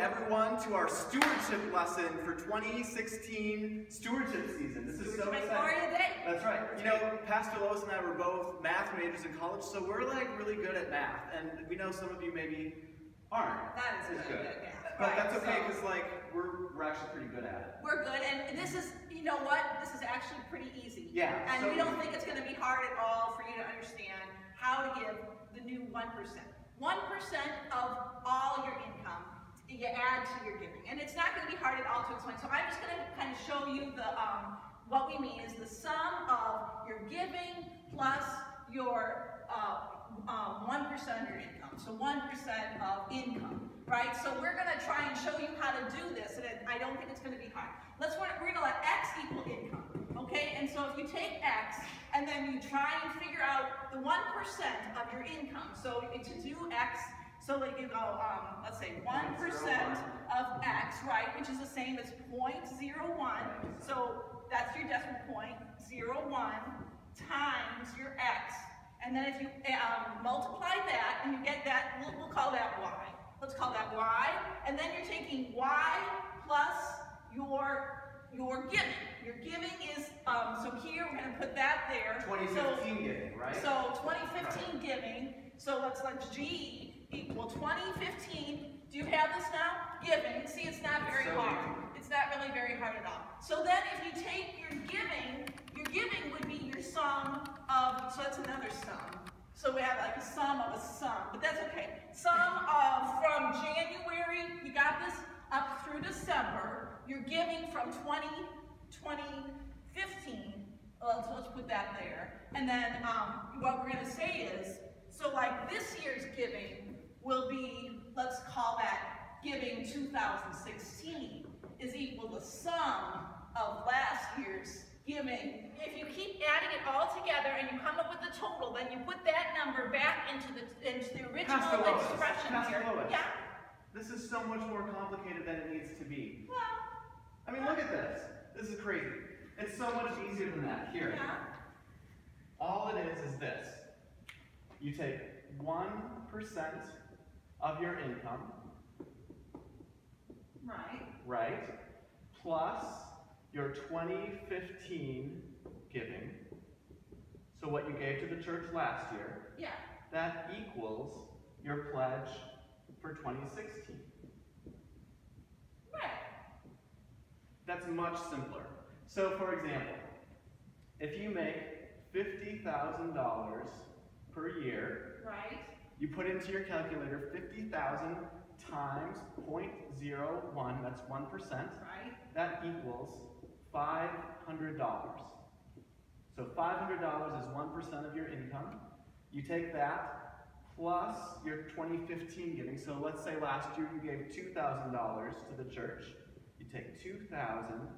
everyone to our stewardship lesson for 2016 stewardship season. This is so exciting. That's right. You know, Pastor Lois and I were both math majors in college, so we're like really good at math. And we know some of you maybe aren't That is good good. math. But Right, that's okay so- because like we're we're actually pretty good at it. We're good, and this is, you know what, this is actually pretty easy. Yeah, And so we don't easy. think it's gonna be hard at all for you to understand how to give the new one percent. One percent of all your income, you add to your giving. And it's not gonna be hard at all to explain, so I'm just gonna kind of show you the, um, what we mean is the sum of your giving plus your, uh, um, one percent of your income. So one percent of income, right? So we're gonna try and show you how to do this, and I don't think it's gonna be hard. Let's, we're we're gonna let X equal income, okay? And so if you take X, and then you try and figure out the one percent of your income. So to do X, so like you go, um, let's say one percent of X, right, which is the same as 0.01. So that's your decimal point, zero one times your X. And then if you um, multiply that, and you get that, we'll, we'll call that Y. Let's call that Y. And then you're taking Y plus your, your giving. Your giving is, um, so here, we're gonna put that there. So- 2015 giving, right? so 2015 giving, so let's let G equal 2015. Do you have this now? Giving. See, it's not very hard. It's not really very hard at all. So then if you take your giving, your giving would be your sum of, so that's another sum. So we have like a sum of a sum, but that's okay. Sum of from January, you got this, up through December, you're giving from 20, 2015 well, so let's put that there. And then um, what we're going to say is, so like this year's giving will be, let's call that giving 2016 is equal to the sum of last year's giving. If you keep adding it all together and you come up with the total, then you put that number back into the into the original expression here. Yeah. This is so much more complicated than it needs to be. Well, I mean, look at this. This is crazy. It's so much easier than that. Here. yeah. All it is is this. You take 1% of your income, Right. right, plus your 2015 giving. So what you gave to the church last year, Yeah. that equals your pledge for 2016. Right. That's much simpler. So for example, if you make $50,000 per year, Right. You put into your calculator 50,000 times 0.01, that's 1%, Right. that equals $500. So $500 is 1% of your income. You take that plus your 2015 giving. So let's say last year you gave $2,000 to the church. You take 2,000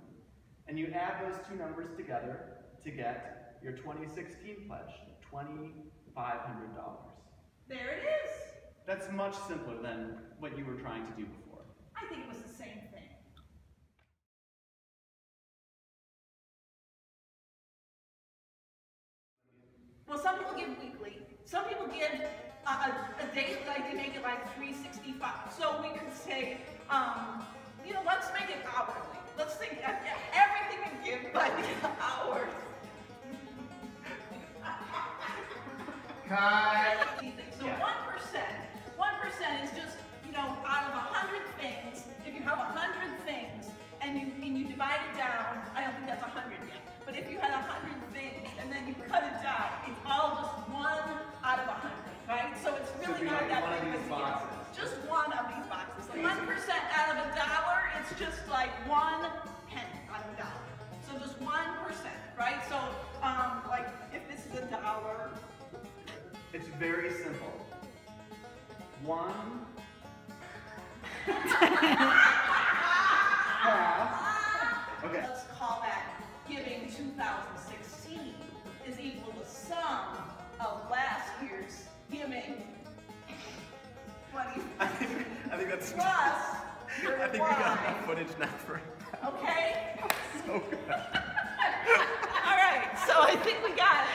and you add those two numbers together to get your 2016 pledge, $2,500. There it is. That's much simpler than what you were trying to do before. I think it was the same thing. Well, some people give weekly. Some people give a, a, a date, like they make it like 365. So we could say, um, you know, let's make it hourly. Let's think of everything we give by the hours. Cut! So Yeah. one percent, one percent is just, you know, out of a hundred things, if you have a hundred things and you, and you divide it down, I don't think that's a hundred yet, but if you had a hundred things and then you cut it down, it's all just one out of a hundred, right? So it's really not like that big of a deal. Just one of these boxes. Easy. One percent out of a dollar, it's just like one very simple. One half. Okay. Let's call that giving 2016 is equal to sum of last year's giving 20 I think, I think that's. plus I think we got enough footage now for Okay? so good. All right, so I think we got it.